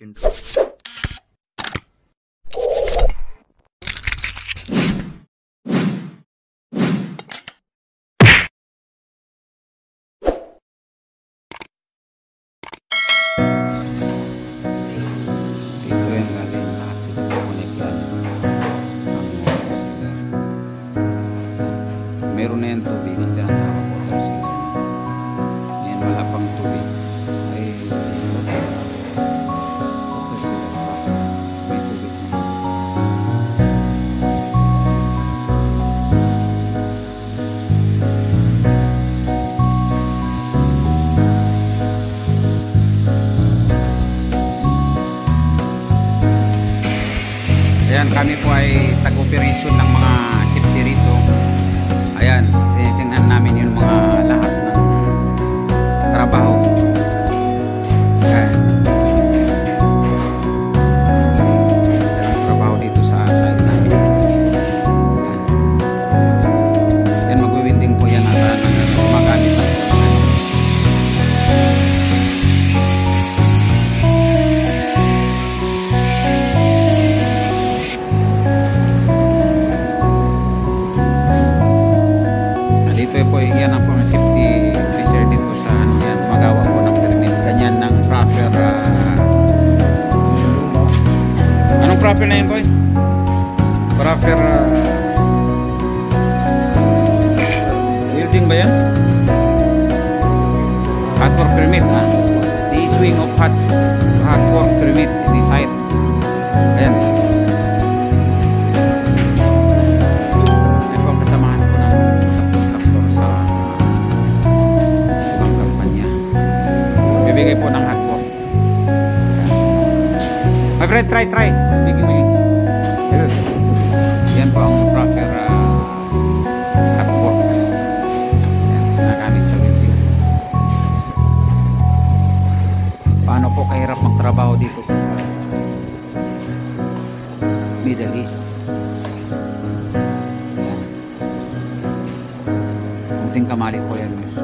into Ayan, kami po ay tag-operation ng mga proper na yun boy? proper ah, building ba yan? hot work permit ha? the issuing of hot, hot work permit in the site ayan My friend, try, try. Bigay, bigay. Ayun. Yan po ang proper uh, work. Yan, nagamit sa welding. Paano po kahirap magtrabaho dito sa Middle East? Yan. Kunting kamali po yan na